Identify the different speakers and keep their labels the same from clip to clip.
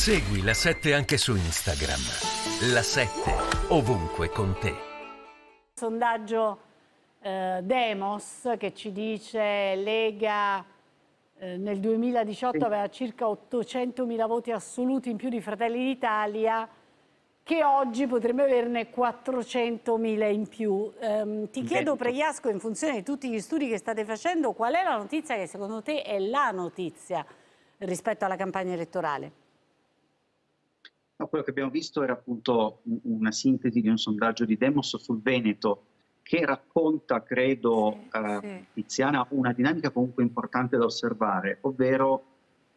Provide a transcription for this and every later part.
Speaker 1: Segui la 7 anche su Instagram. La 7 ovunque con te.
Speaker 2: Sondaggio eh, Demos che ci dice Lega eh, nel 2018
Speaker 3: Sì.
Speaker 2: aveva circa 800.000 voti assoluti in più di Fratelli d'Italia che oggi potrebbe averne 400.000 in più. Ehm, ti chiedo. Pregliasco, in funzione di tutti gli studi che state facendo, qual è la notizia che secondo te è la notizia rispetto alla campagna elettorale?
Speaker 3: No, quello che abbiamo visto era appunto un- una sintesi di un sondaggio di Demos sul Veneto che racconta, credo,
Speaker 2: Sì,
Speaker 3: eh,
Speaker 2: sì.
Speaker 3: Tiziana, una dinamica comunque importante da osservare, ovvero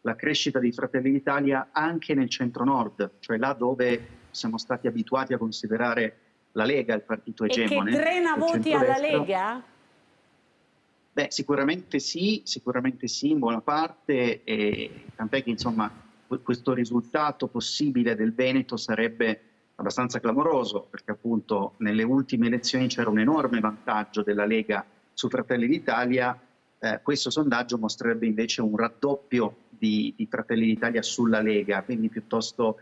Speaker 3: la crescita di Fratelli d'Italia anche nel centro-nord, cioè là dove siamo stati abituati a considerare la Lega il partito
Speaker 2: E che
Speaker 3: egemone.
Speaker 2: drena voti alla. Lega?
Speaker 3: Beh, sicuramente sì, sicuramente sì, in buona parte, e tant'è che insomma questo risultato possibile del Veneto sarebbe abbastanza clamoroso, perché appunto nelle ultime elezioni c'era un enorme vantaggio della Lega su Fratelli d'Italia, eh, questo sondaggio mostrerebbe invece un raddoppio di, di Fratelli d'Italia sulla Lega, quindi piuttosto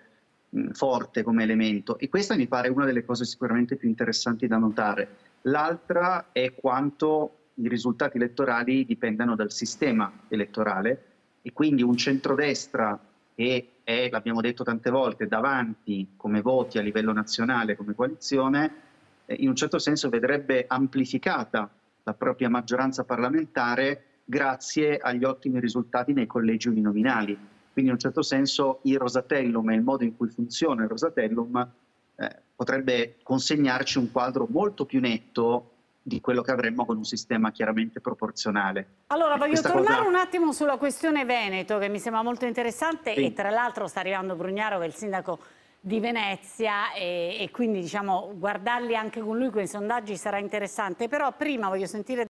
Speaker 3: mh, forte come elemento. E questa mi pare una delle cose sicuramente più interessanti da notare. L'altra è quanto i risultati elettorali dipendano dal sistema elettorale e quindi un centrodestra che è, l'abbiamo detto tante volte, davanti come voti a livello nazionale, come coalizione, eh, in un certo senso vedrebbe amplificata la propria maggioranza parlamentare grazie agli ottimi risultati nei collegi uninominali. Quindi in un certo senso il Rosatellum e il modo in cui funziona il Rosatellum eh, potrebbe consegnarci un quadro molto più netto di quello che avremmo con un sistema chiaramente proporzionale.
Speaker 2: Allora, voglio
Speaker 3: Questa
Speaker 2: tornare
Speaker 3: cosa-
Speaker 2: un attimo sulla questione Veneto, che mi sembra molto interessante
Speaker 3: Sì.
Speaker 2: e tra l'altro sta arrivando Brugnaro, che è il sindaco di Venezia, e, e quindi diciamo guardarli anche con lui quei sondaggi sarà interessante. Però prima voglio sentire